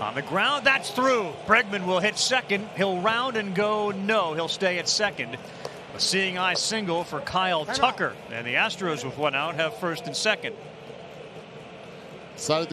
On the ground, that's through. Bregman will hit second. He'll round and go no. He'll stay at second. A seeing eye single for Kyle Tucker. And the Astros with one out have first and second. Decided